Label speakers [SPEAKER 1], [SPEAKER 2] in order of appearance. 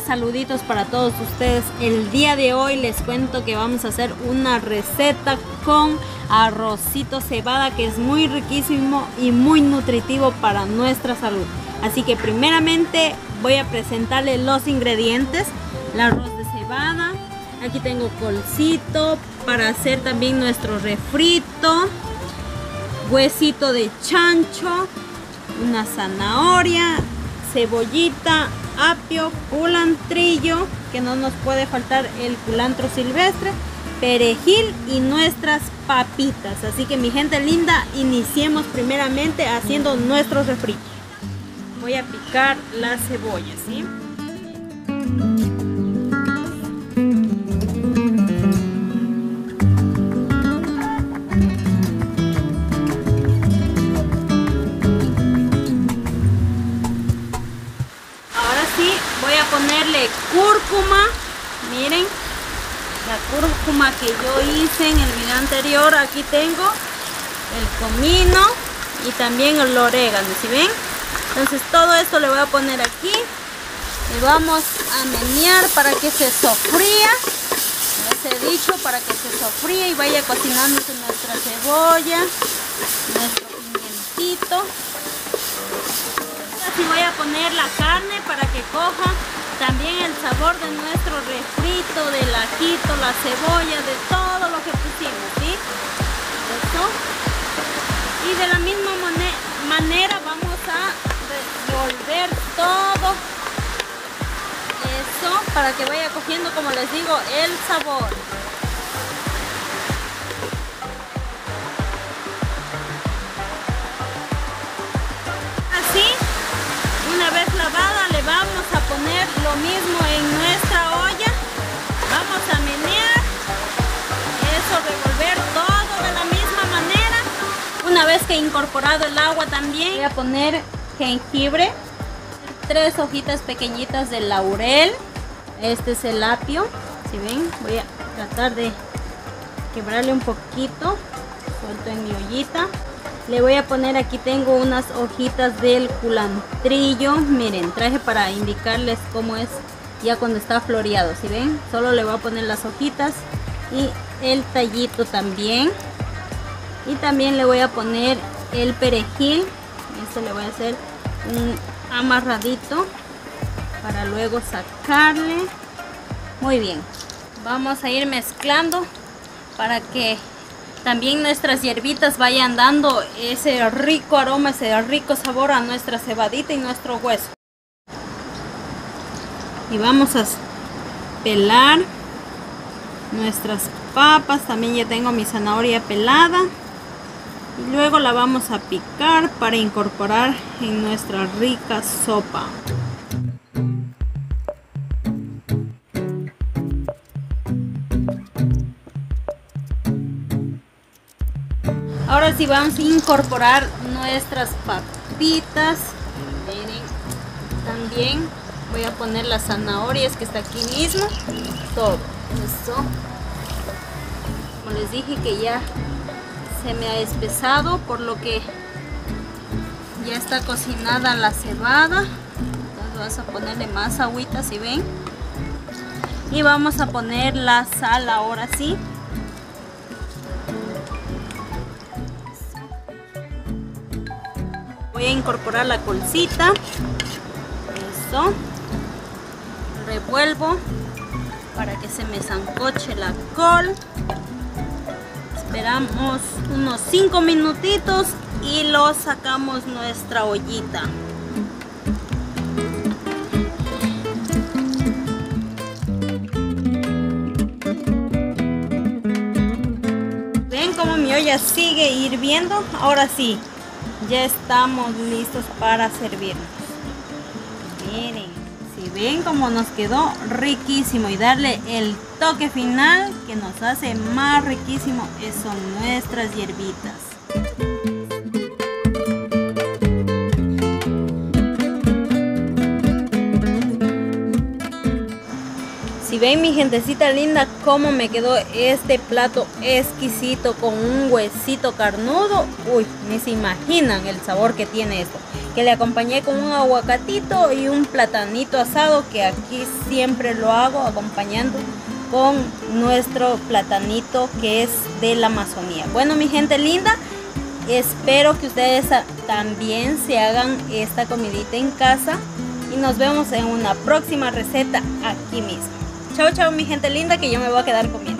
[SPEAKER 1] saluditos para todos ustedes. El día de hoy les cuento que vamos a hacer una receta con arrocito cebada que es muy riquísimo y muy nutritivo para nuestra salud. Así que primeramente voy a presentarles los ingredientes. El arroz de cebada, aquí tengo colcito para hacer también nuestro refrito, huesito de chancho, una zanahoria, cebollita, apio, culantrillo, que no nos puede faltar el culantro silvestre, perejil y nuestras papitas. Así que mi gente linda, iniciemos primeramente haciendo nuestro refrito. Voy a picar la cebolla, ¿sí? Cúrcuma. Miren la cúrcuma que yo hice en el video anterior aquí tengo el comino y también el orégano si ven entonces todo esto le voy a poner aquí y vamos a menear para que se sofría. Les he dicho para que se sofría y vaya cocinándose nuestra cebolla nuestro pimientito. Así voy a poner la carne para que coja también el sabor de nuestro refrito, del ajito, la cebolla, de todo lo que pusimos, ¿sí? Eso. Y de la misma manera vamos a revolver todo eso para que vaya cogiendo, como les digo, el sabor. Una vez que incorporado el agua también, voy a poner jengibre. Tres hojitas pequeñitas de laurel. Este es el apio. Si ven, voy a tratar de quebrarle un poquito. Suelto en mi ollita. Le voy a poner aquí tengo unas hojitas del culantrillo. Miren, traje para indicarles cómo es ya cuando está floreado. Si ven, solo le voy a poner las hojitas y el tallito también. Y también le voy a poner el perejil. Esto le voy a hacer un amarradito para luego sacarle. Muy bien. Vamos a ir mezclando para que también nuestras hierbitas vayan dando ese rico aroma, ese rico sabor a nuestra cebadita y nuestro hueso. Y vamos a pelar nuestras papas. También ya tengo mi zanahoria pelada. Luego la vamos a picar para incorporar en nuestra rica sopa. Ahora sí vamos a incorporar nuestras papitas. Miren, también voy a poner las zanahorias que está aquí mismo. Todo. Eso. Como les dije que ya se me ha espesado por lo que ya está cocinada la cebada. Entonces vamos a ponerle más agüita si ven. Y vamos a poner la sal ahora sí. voy a incorporar la colcita eso revuelvo para que se me zancoche la col esperamos unos 5 minutitos y lo sacamos nuestra ollita. Ven como mi olla sigue hirviendo ahora sí ya estamos listos para servirnos. Miren si ven cómo nos quedó riquísimo y darle el toque final que nos hace más riquísimo son nuestras hierbitas Si ven mi gentecita linda cómo me quedó este plato exquisito con un huesito carnudo, uy, ni se imaginan el sabor que tiene esto. Que le acompañé con un aguacatito y un platanito asado que aquí siempre lo hago acompañando con nuestro platanito que es de la Amazonía. Bueno mi gente linda, espero que ustedes también se hagan esta comidita en casa y nos vemos en una próxima receta aquí mismo. Chao chao mi gente linda que yo me voy a quedar comiendo.